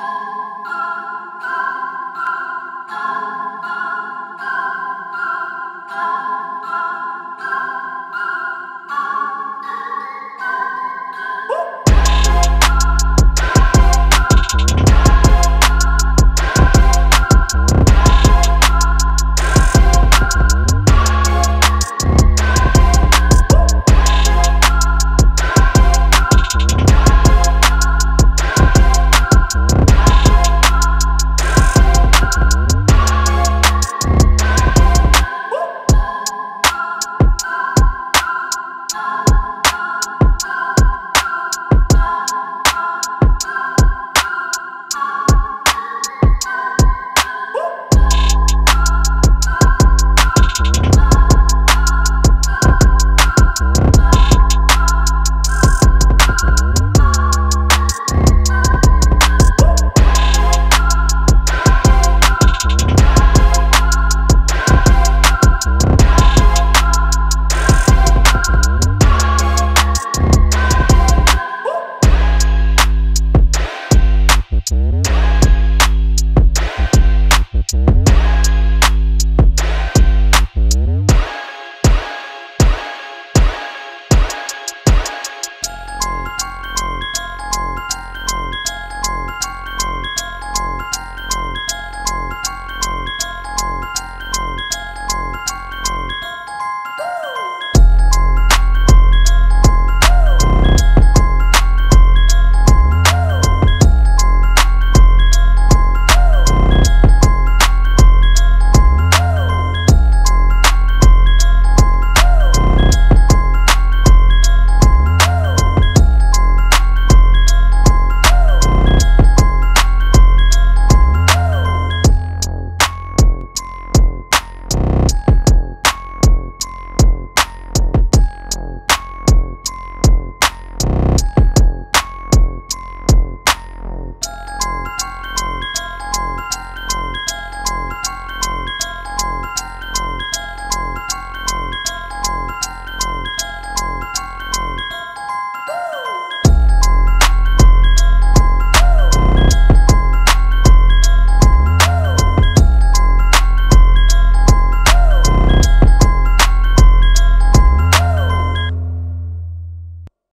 Oh.